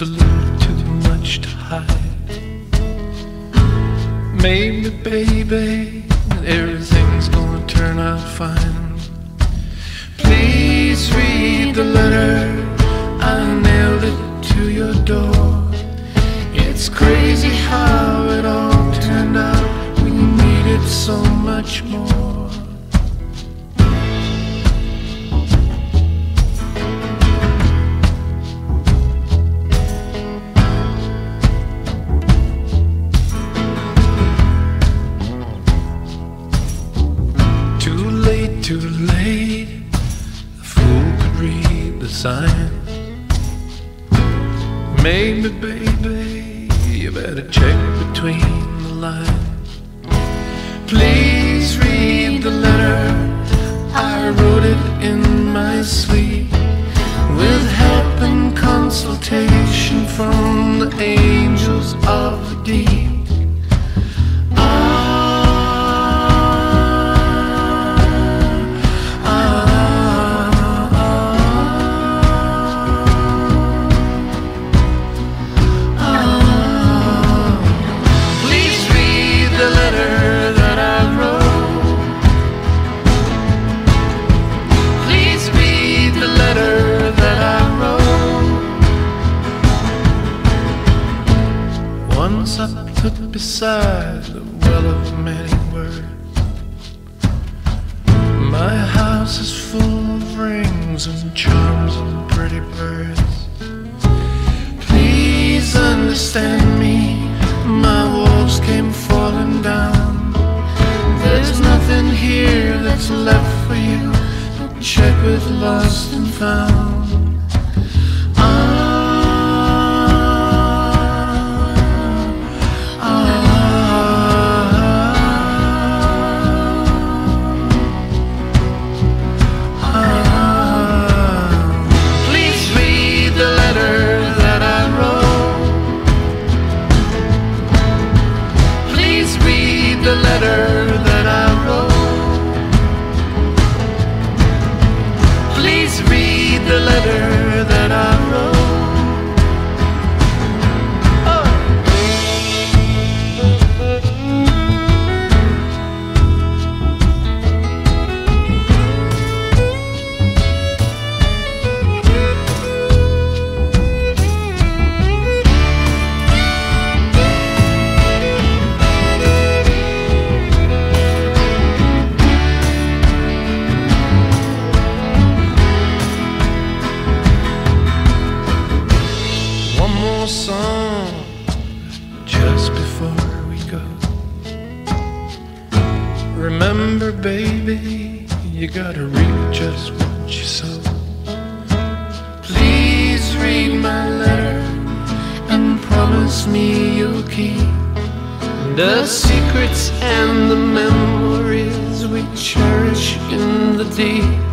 a little too much to hide. Maybe, baby, everything's gonna turn out fine. Please read the letter. Too late. The fool could read the sign. Maybe, baby, you better check between the lines. Please read the letter. I wrote it in my sleep with help and consultation from the angels put beside the well of many words. My house is full of rings and charms and pretty birds. Please understand me, my walls came falling down. There's nothing here that's left for you. Check with lost and found. The letter Remember, baby, you gotta reap just what you saw. Please read my letter and promise me you'll keep the secrets and the memories we cherish in the deep.